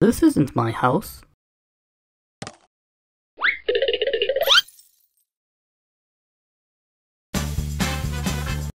This isn't my house.